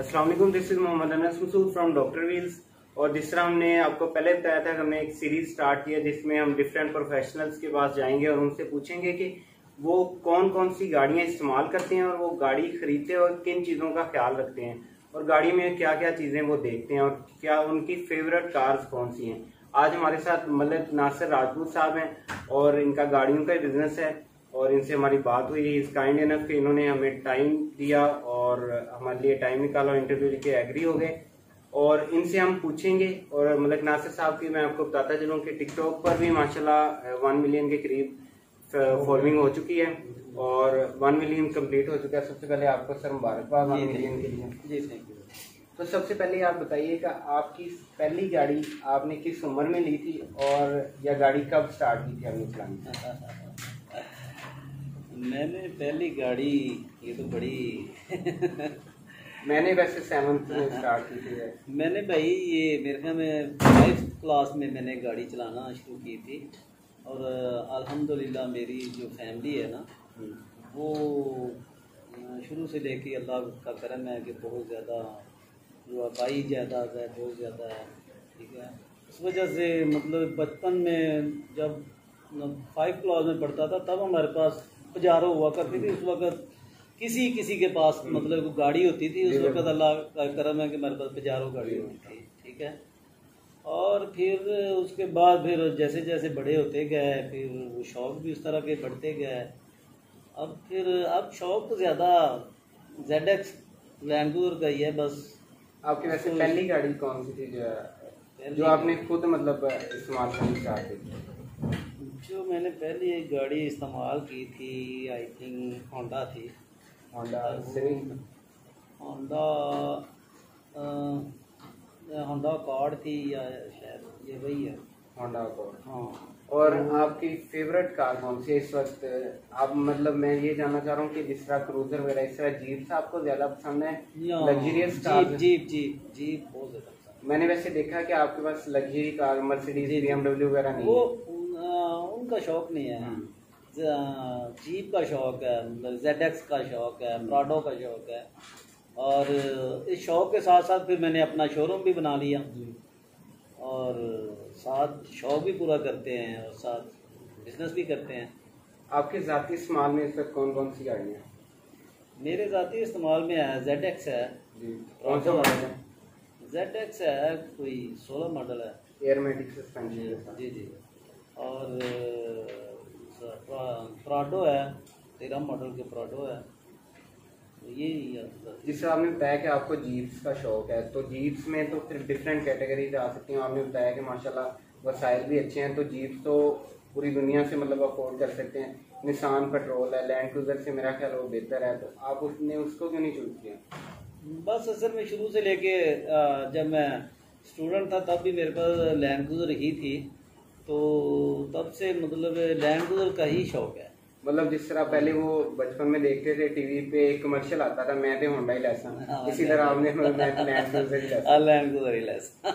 Aslam this is Mohammad Anas Masood from doctor wheels और तरह हमने आपको पहले बताया था कि हमने एक सीरीज़ स्टार्ट किया जिसमें हम डिफरेंट प्रोफेशनल्स के पास जाएँगे और उनसे पूछेंगे कि वो कौन कौन सी गाड़ियाँ इस्तेमाल करते हैं और वो गाड़ी खरीदते और किन चीज़ों का ख्याल रखते हैं और गाड़ी में क्या क्या चीज़ें वो देखते हैं और क्या उनकी फेवरेट कार्स कौन सी हैं। आज हमारे साथ मलिक नासिर राजपूत साहब हैं और इनका गाड़ियों का बिज़नेस है और इनसे हमारी बात हुई। इस काइंड इनफ कि इन्होंने हमें टाइम दिया और हमारे लिए टाइम निकाला इंटरव्यू लेके एग्री हो गए। और इनसे हम पूछेंगे और मलिक नासिर साहब की मैं आपको बताता चलूँ कि टिकटॉक पर भी माशाल्लाह वन मिलियन के करीब फॉलोइंग हो चुकी है। और वन मिलियन कंप्लीट हो चुका है। सबसे पहले आपको सर मुबारकबाद वन मिलियन के लिए। जी थैंक यू तो सबसे पहले आप बताइए कि आपकी पहली गाड़ी आपने किस उम्र में ली थी और यह गाड़ी कब स्टार्ट की थी आपने चलानी मैंने पहली गाड़ी ये तो बड़ी मैंने वैसे सेवन्थ में स्टार्ट की थी। मैंने भाई ये मेरे ख्याल में फाइव क्लास में मैंने गाड़ी चलाना शुरू की थी। और अल्हम्दुलिल्लाह मेरी जो फैमिली है ना वो शुरू से लेके अल्लाह का करम है कि बहुत ज़्यादा जो आबाई जायदाद है बहुत ज़्यादा है ठीक है। उस वजह से मतलब बचपन में जब फाइव क्लास में पढ़ता था तब हमारे पास पजारो हुआ करती थी उस वक्त किसी किसी के पास मतलब गाड़ी होती थी उस वक्त अल्लाह का करम है कि मेरे पास पजारो गाड़ी होती थी ठीक है? और फिर उसके बाद फिर जैसे जैसे बड़े होते गए फिर वो शौक़ भी उस तरह के बढ़ते गए। अब फिर अब शौक़ तो ज़्यादा जेड एक्स लैंगूर का ही है बस। आपकी वैसे तो पहली गाड़ी कौन सी थी जो जो आपने खुद मतलब इस्तेमाल करनी चाहते थे? जो मैंने पहली एक गाड़ी इस्तेमाल की थी आई थिंक होंडा थी। होंडा होंडा होंडा कार्ड थी या शायद ये वही है। होंडा कार्ड हाँ। और आपकी फेवरेट कार कौन सी है इस वक्त? आप मतलब मैं ये जानना चाह रहा हूँ कि जिस तरह क्रूजर वगैरह इस तरह जीप से आपको ज़्यादा पसंद है? Luxurious jeep jeep jeep jeep बहुत ज़्यादा मैंने वैसे देखा कि आपके पास लग्जरी कार मर्सिडीज बीएमडब्ल्यू वगैरह नहीं वो उनका शौक नहीं है। हम्म। जीप का शौक है मतलब जेड एक्स का शौक है प्राडो का शौक है। और इस शौक के साथ साथ फिर मैंने अपना शोरूम भी बना लिया। और साथ शौक भी पूरा करते हैं और साथ बिज़नेस भी करते हैं। आपके ज़ाती इस्तेमाल में इस वक्त कौन कौन सी गाड़ियाँ मेरे ज़ाती इस्तेमाल में है जेड एक्स है। कौन सा मॉडल है? जेड एक्स है कोई सोलह मॉडल है। एयरमेटिक सस्पेंशन जी जी। और प्राडो है तेरह मॉडल के प्राडो है। तो ये जिससे आपने बताया कि आपको जीप्स का शौक है तो जीप्स में तो फिर डिफरेंट कैटेगरीज आ सकती हैं। आपने बताया कि माशाल्लाह वसाइल भी अच्छे हैं तो जीप्स तो पूरी दुनिया से मतलब अफोर्ड कर सकते हैं। निशान पेट्रोल है लैंड क्रूजर से मेरा ख्याल वो बेहतर है। तो आप उसने उसको क्यों नहीं चूज़ किया? बस असल में शुरू से लेके जब मैं स्टूडेंट था तब भी मेरे पास लैंड क्रूजर ही थी। तो तब से मतलब लैंड क्रूजर का ही शौक है। मतलब जिस तरह पहले वो बचपन में देखते थे टीवी पे एक कमर्शियल आता था मैं तो होंडा ही लैसा इसी तरह आपने लैंड क्रूजर ही लैसा लैंड क्रूजर ही लैसा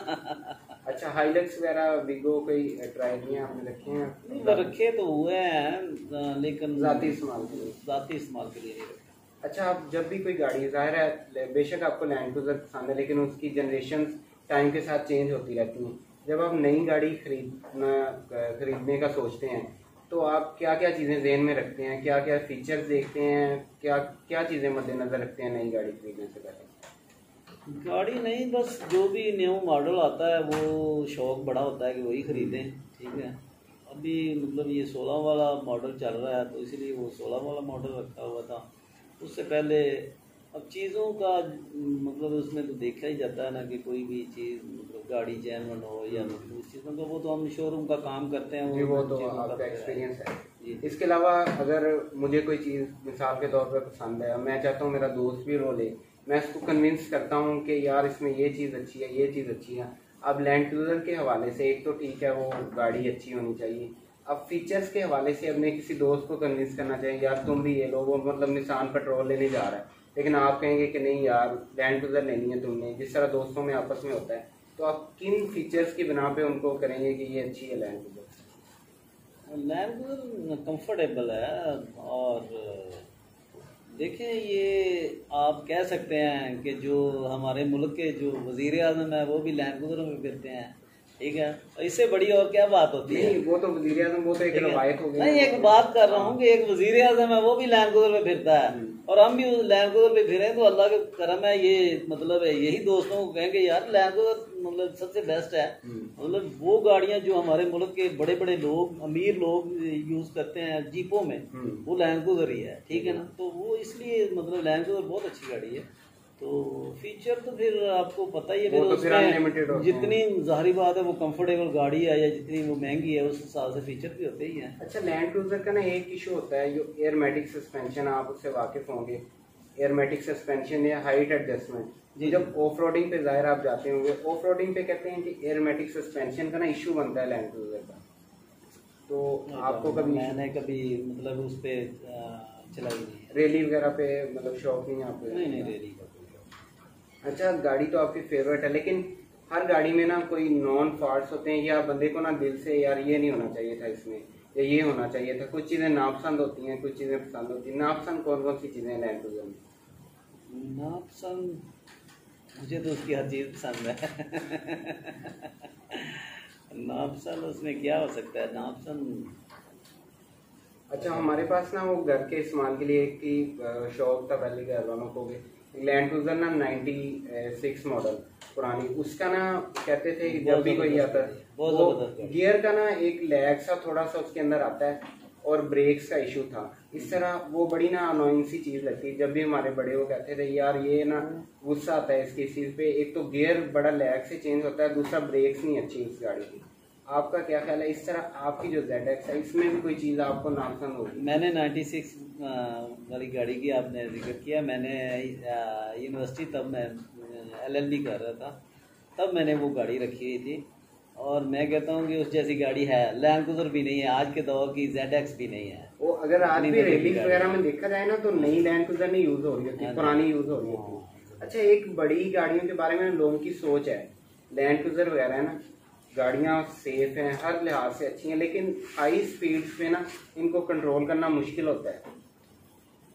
अच्छा हाइलक्स वगैरह बिगो कोई ट्राई नहीं आपने रखे हैं? रखे तो हुए हैं लेकिन जाती इस्तेमाल के लिए। जाती इस्तेमाल के लिए अच्छा आप जब भी कोई गाड़ी ज़ाहिर है बेशक आपको लैंड क्रूजर पसंद है लेकिन उसकी जनरेशन टाइम के साथ चेंज होती रहती हैं। जब आप नई गाड़ी खरीदना खरीदने का सोचते हैं तो आप क्या क्या चीज़ें जहन में रखते हैं? क्या क्या फीचर्स देखते हैं? क्या क्या चीज़ें मद्देनज़र रखते हैं नई गाड़ी खरीदने से पहले? गाड़ी नहीं, बस जो भी न्यू मॉडल आता है, वो शौक बड़ा होता है कि वही ख़रीदें, ठीक है? अभी मतलब ये सोलह वाला मॉडल चल रहा है तो इसलिए वो सोलह वाला मॉडल रखा हुआ था। उससे पहले, अब चीज़ों का मतलब उसमें तो देखा ही जाता है ना कि कोई भी चीज़ गाड़ी जैनवन हो या मतलब उस चीज़ों का वो तो हम शोरूम का काम करते हैं वो, वो तो आपका एक्सपीरियंस है। इसके अलावा अगर मुझे कोई चीज़ मिसाल के तौर पर पसंद है मैं चाहता हूँ मेरा दोस्त भी रो ले मैं इसको कन्विंस करता हूँ कि यार इसमें ये चीज़ अच्छी है ये चीज़ अच्छी है अब लैंड क्रूजर के हवाले से एक तो ठीक है वो गाड़ी अच्छी होनी चाहिए। अब फीचर्स के हवाले से अपने किसी दोस्त को कन्विंस करना चाहिए यार तुम भी ये लो वो मतलब निशान पेट्रोल लेने जा रहा है। लेकिन आप कहेंगे कि नहीं यार लैंड क्रूजर लेनी है तुमने जिस तरह दोस्तों में आपस में होता है। तो आप किन फीचर्स की बिना पे उनको करेंगे कि ये अच्छी है Land Cruiser Land Cruiser comfortable है और देखें ये आप कह सकते हैं कि जो हमारे मुल्क के जो वज़ीर अजम है वो भी लैंड क्रूजर में फिरते हैं। ठीक है? इससे बड़ी और क्या बात होती है? वो तो वज़ीर आज़म वो तो एक रवायत हो गई। नहीं एक बात कर रहा हूँ कि एक वज़ीर अजम है वो भी लैंड क्रूजर में फिरता है। हम्म। और हम भी लैंड क्रूजर पे फिरे तो अल्लाह के करम है ये मतलब है यही दोस्तों को कहेंगे यार लैंड क्रूजर मतलब सबसे बेस्ट है हम्म। मतलब वो गाड़ियाँ जो हमारे मुल्क के बड़े बड़े लोग अमीर लोग यूज़ करते हैं जीपों में हम्म। वो लैंड क्रूजर ही है ठीक है ना तो वो इसलिए मतलब लैंड क्रूजर बहुत अच्छी गाड़ी है तो फीचर तो फिर आपको पता ही है वो फिर तो फिर हैं। जितनी ज़ाहिर बात है वो कंफर्टेबल गाड़ी है या जितनी वो महँगी है उस हिसाब से फीचर भी होते ही हैं। अच्छा लैंड क्रूजर का ना एक इशू होता है जो एयरमेटिक सस्पेंशन आप उससे वाकिफ होंगे। एयरमेटिक सस्पेंशन या हाइट एडजस्टमेंट जी, जब ऑफ़ रोडिंग पे ज़ाहिर आप जाते होंगे ऑफ़ रोडिंग पे कहते हैं कि एयरमेटिक सस्पेंशन का ना इशू बनता है लैंड क्रूजर का। तो आपको कभी मैंने कभी मतलब उस पर चलाई नहीं रैली वगैरह पे मतलब शौक नहीं आपको नहीं नहीं रेडी का। अच्छा गाड़ी तो आपकी फेवरेट है लेकिन हर गाड़ी में ना कोई नॉन फॉल्ट होते हैं या बंदे को ना दिल से यार ये नहीं होना चाहिए था इसमें या ये होना चाहिए था। कुछ चीज़ें नापसंद होती हैं कुछ चीज़ें पसंद होती हैं। नापसंद कौन कौन सी चीज़ें हैं लैंड क्रूजर में नापसंद? मुझे तो उसकी हर चीज़ पसंद है। नापसंद उसमें क्या हो सकता है? नापसंद? अच्छा हमारे पास ना वो घर के इस्तेमाल के लिए एक ही शौक था पहले घर वालों को लैंड क्रूजर ना 96 मॉडल पुरानी। उसका ना कहते थे जब भी कोई आता है, वो। गियर का ना एक लैग सा थोड़ा सा उसके अंदर आता है और ब्रेक्स का इशू था। इस तरह वो बड़ी ना अनोइंग सी चीज़ लगती है। जब भी हमारे बड़े वो कहते थे यार ये ना गुस्सा आता है इसकी चीज़ पे। एक तो गियर बड़ा लैग से चेंज होता है दूसरा ब्रेक्स नहीं अच्छी इस गाड़ी की। आपका क्या ख्याल है? इस तरह आपकी जो जेड एक्स है इसमें भी कोई चीज़ आपको नापसंद होगी? मैंने 96 वाली गाड़ी की आपने ज़िक्र किया मैंने यूनिवर्सिटी तब मैं एलएलबी कर रहा था। तब मैंने वो गाड़ी रखी हुई थी और मैं कहता हूँ कि उस जैसी गाड़ी है लैंड क्रूजर भी नहीं है आज के दौर की जेड एक्स भी नहीं है। वो अगर आज भी रैली गाड़ी वगैरह में देखा जाए ना तो नई लैंड क्रूजर नहीं यूज़ हो रही होती हाँ, पुरानी यूज़ हो रही हाँ। होती अच्छा एक बड़ी गाड़ियों के बारे में लोगों की सोच है। लैंड क्रूजर वगैरह है ना गाड़ियाँ सेफ़ हैं हर लिहाज से अच्छी हैं लेकिन हाई स्पीड पे ना इनको कंट्रोल करना मुश्किल होता है।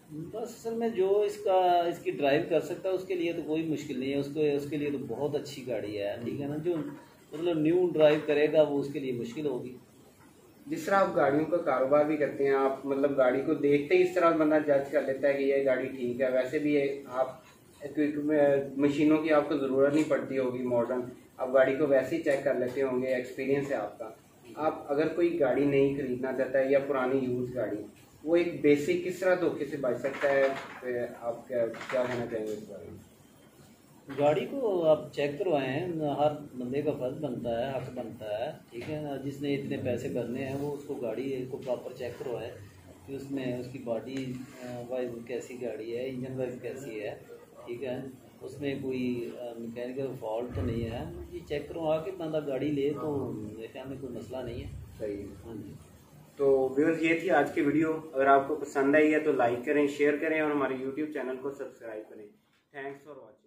बस असल में जो इसका, इसकी ड्राइव कर सकता उसके लिए तो कोई मुश्किल नहीं है। उसको, उसके लिए तो बहुत अच्छी गाड़ी है, ठीक है ना? जो मतलब न्यू ड्राइव करेगा, वो उसके लिए मुश्किल होगी। जिस तरह आप गाड़ियों का कारोबार भी करते हैं, आप मतलब गाड़ी को देखते ही इस तरह बंदा जज कर लेता है कि ये गाड़ी ठीक है। वैसे भी आप मशीनों की आपको ज़रूरत नहीं पड़ती होगी मॉडर्न आप गाड़ी को वैसे ही चेक कर लेते होंगे एक्सपीरियंस है आपका। आप अगर कोई गाड़ी नहीं खरीदना चाहता है या पुरानी यूज़ गाड़ी वो एक बेसिक किस तरह धोखे से बच सकता है? आप क्या क्या कहना चाहेंगे इस बारे में? गाड़ी को आप चेक करवाएँ हर बंदे का फ़र्ज़ बनता है हक बनता है ठीक है ना? जिसने इतने पैसे भरने हैं वो उसको गाड़ी को प्रॉपर चेक करवाए कि उसमें उसकी बॉडी वाइज कैसी गाड़ी है इंजन वाइज कैसी है ठीक है? उसमें कोई मैकेनिकल फॉल्ट तो नहीं है। ये चेक करवा के बंदा गाड़ी ले तो मेरे ख्याल में कोई मसला नहीं है। सही हाँ जी। तो व्यूअर्स ये थी आज की वीडियो अगर आपको पसंद आई है तो लाइक करें शेयर करें और हमारे यूट्यूब चैनल को सब्सक्राइब करें। Thanks for watching